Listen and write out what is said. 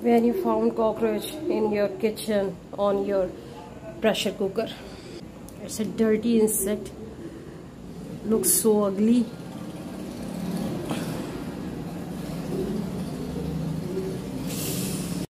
when you found cockroach in your kitchen on your pressure cooker. It's a dirty insect. Looks so ugly.